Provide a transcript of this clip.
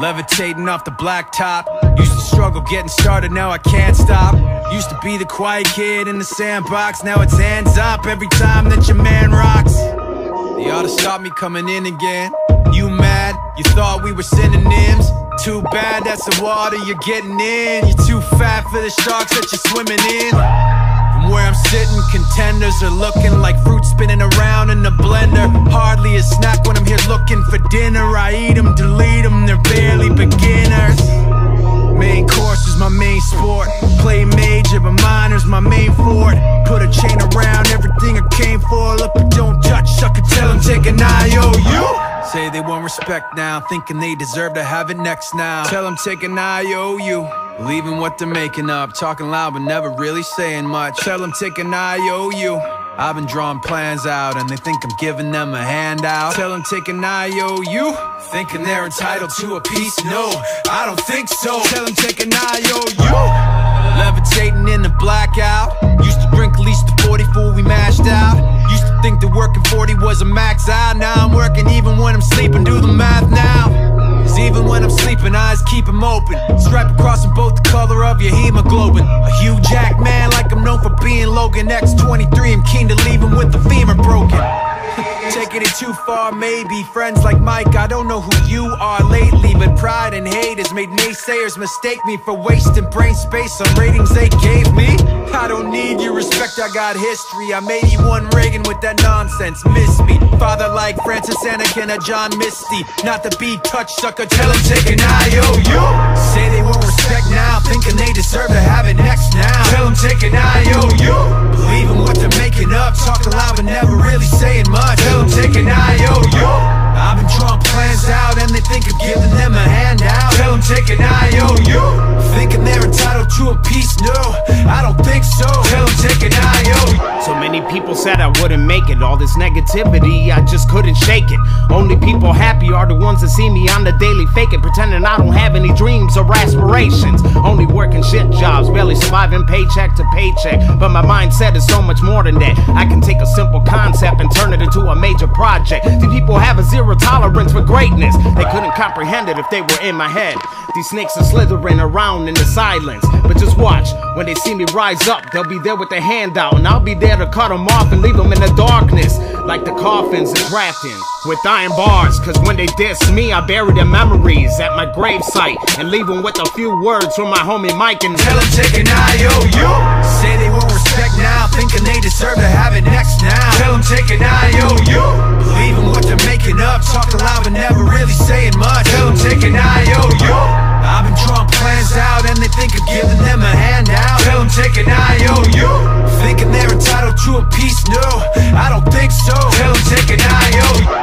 Levitating off the blacktop. Used to struggle getting started, now I can't stop. Used to be the quiet kid in the sandbox, now it's hands up every time that your man rocks. They to stop me coming in again. You mad? You thought we were synonyms? Too bad that's the water you're getting in. You're too fat for the sharks that you're swimming in. From where I'm sitting, contenders are looking like fruit spinning around in the blender. Hardly a snack when For dinner. I eat them, delete them, they're barely beginners. Main course is my main sport. Play major, but minor's my main fort. Put a chain around everything I came for. Look, but don't touch, sucker, tell them take an IOU. Say they want respect now, thinking they deserve to have it next now. Tell them take an IOU. Believing what they're making up, talking loud but never really saying much. Tell them take an IOU. I've been drawing plans out and they think I'm giving them a handout. Tell them take an IOU. Thinking they're entitled to a piece? No, I don't think so. Tell them take an IOU. Levitating in the blackout. Used to drink at least the 44 we mashed out. Used to think that working 40 was a max out. Now I'm working even when I'm sleeping. Do the math now. Cause even when I'm sleeping, eyes keep them open. Stripe across them both the color of your hemoglobin. A Hugh Jack Logan X23. I'm keen to leave him with the femur broken. Taking it too far, maybe. Friends like Mike, I don't know who you are lately, but pride and hate has made naysayers mistake me for wasting brain space on ratings they gave me. I don't need your respect, I got history. I'm 81 Reagan with that nonsense, miss me. Father like Francis Anakin, a John Misty. Not the beat touch sucker, tell him take an IOU. Say they want respect now, thinking they deserve to have it next Tell an IOU. Thinking they're entitled to a piece? No, I don't think so. Tell them take an IOU. So many people said I wouldn't make it. All this negativity, I just couldn't shake it. Only people happy are the ones that see me on the daily faking, pretending I don't have any dreams or aspirations. Only working shit jobs, barely surviving paycheck to paycheck. But my mindset is so much more than that. I can take a simple concept and turn it into a major project. These people have a zero tolerance for greatness. They couldn't comprehend it if they were in my head. These snakes are slithering around in the silence. But just watch, when they see me rise up, they'll be there with their hand out, and I'll be there to cut them off and leave them in the darkness coffins in with iron bars. Cause when they diss me, I bury their memories at my gravesite and leave them with a few words from my homie Mike and Tell them chick IOU. Say they won't respect now, thinking they deserve to have it next now. Tell them take an IOU. Believe them what they're making up, talking loud but never really saying much. Tell them take an IOU. I've been drawing plans out and they think of giving them a handout. Tell them take an IOU. Thinking they're entitled to a piece, no. I don't think so. Tell him take an IO.